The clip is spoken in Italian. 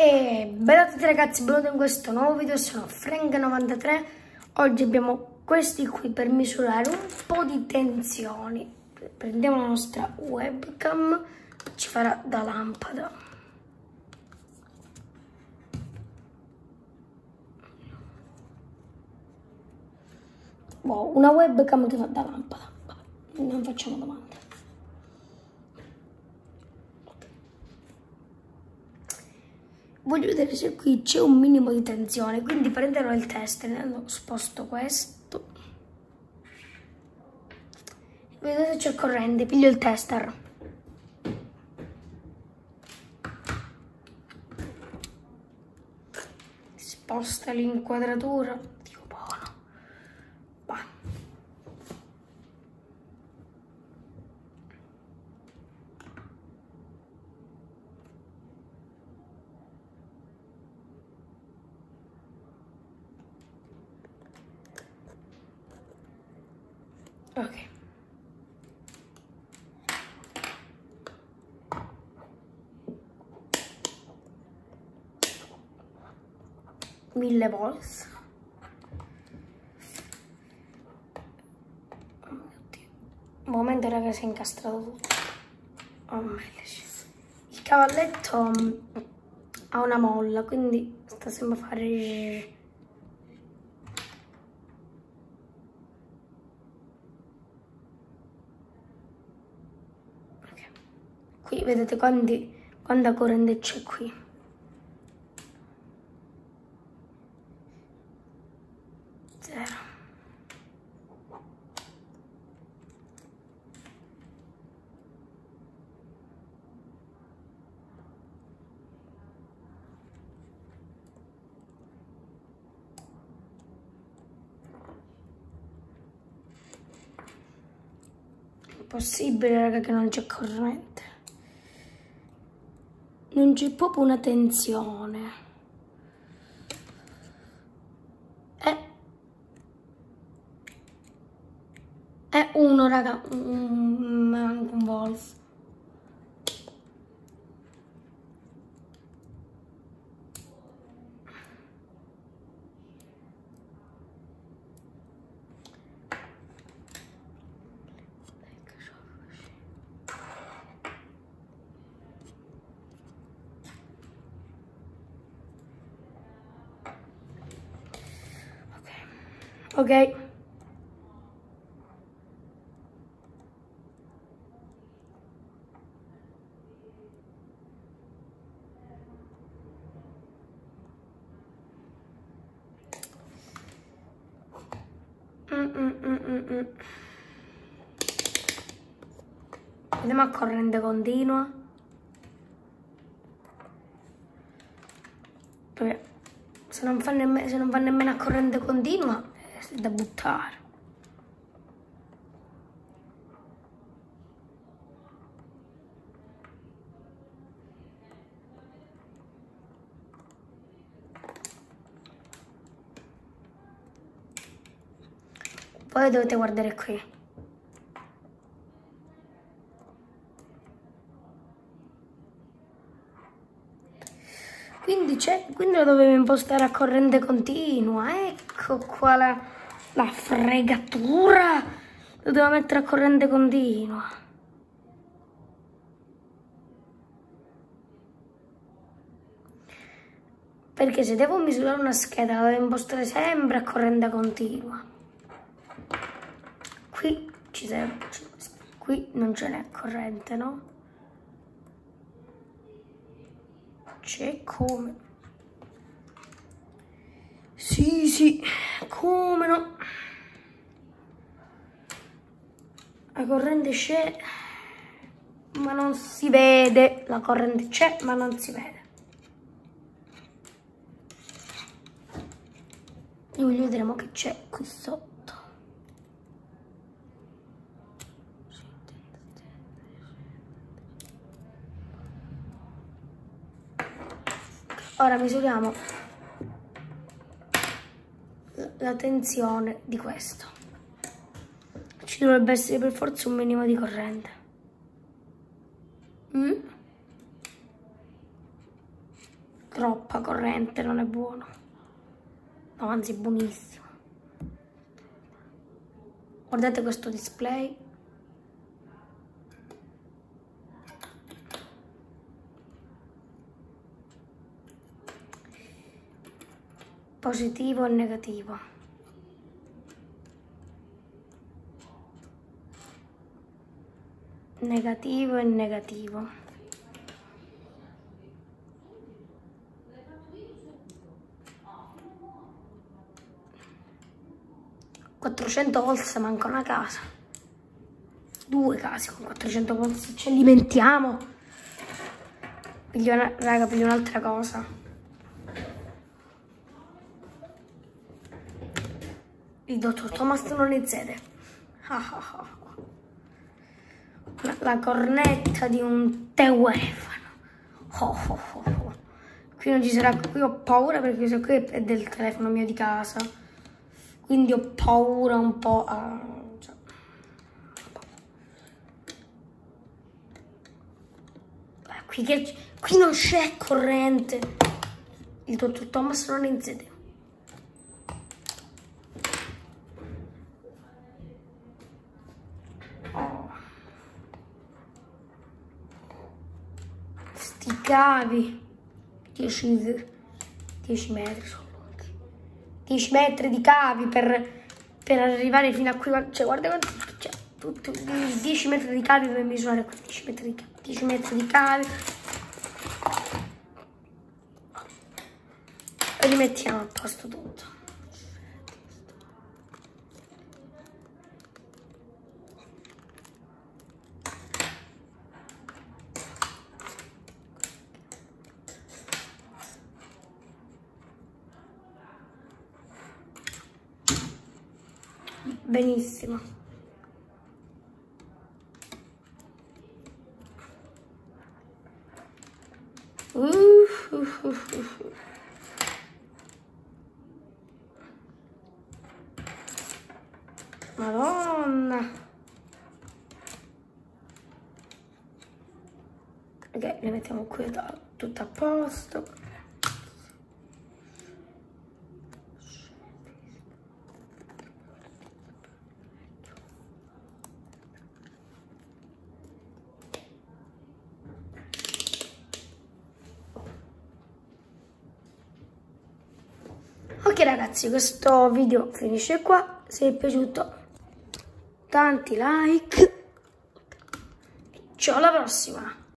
E bella a tutti ragazzi, benvenuti in questo nuovo video, sono Frank93. Oggi abbiamo questi qui per misurare un po' di tensioni. Prendiamo la nostra webcam, ci farà da lampada. Wow, una webcam che fa da lampada. Non facciamo domande voglio vedere se qui c'è un minimo di tensione, quindi prenderò il tester, sposto questo. Vedo se c'è corrente, piglio il tester. Sposta l'inquadratura. Ok. Mille volts. Mio. Un momento raga si è incastrato tutto. Oh Il cavalletto mm, ha una molla, quindi sta sempre a fare qui vedete quanti, quanta corrente c'è qui. Zero. Impossibile raga che non c'è corrente non c'è proprio una tensione. È, è uno, raga, un, un Wolf. Ok. Mm, mm, mm, Andiamo a corrente continua. Perché se non fa se non fa nemmeno a corrente continua da buttare. Poi dovete guardare qui. Quindi, quindi lo dovevo impostare a corrente continua, ecco qua la, la fregatura! Lo devo mettere a corrente continua. Perché se devo misurare una scheda la devo impostare sempre a corrente continua. Qui ci serve, qui non ce n'è corrente, no? C'è come? Sì, come no? La corrente c'è, ma non si vede. La corrente c'è, ma non si vede. Io voglio vedere mo che c'è qui sotto. Ora misuriamo la tensione di questo ci dovrebbe essere per forza un minimo di corrente. Mm? Troppa corrente non è buono. No, anzi è buonissimo. Guardate questo display. Positivo e negativo. Negativo e negativo. 400 volts manca una casa. Due case con 400 volts. Ci alimentiamo. Una, raga, piglio un'altra cosa. Il dottor Thomas non è sede. La, cornetta di un telefono. Oh, oh, oh, qui non ci sarà, qui ho paura perché questo qui è del telefono mio di casa quindi ho paura un po' a... Cioè, qui, che, qui non c'è corrente. Il dottor Thomas non è in sede. Sti cavi. 10, 10 metri solo. 10 metri di cavi per, per arrivare fino a qui. Cioè, guarda quanto. Cioè, tutto, 10 metri di cavi per misurare qui. 10 metri di cavi. 10 metri di cavi. Rimettiamo a posto tutto. Benissimo. Uh, uh, uh, Madonna. Ok, le mettiamo qui da tutto a posto. Ok ragazzi, questo video finisce qua. Se vi è piaciuto, tanti like. Ciao alla prossima!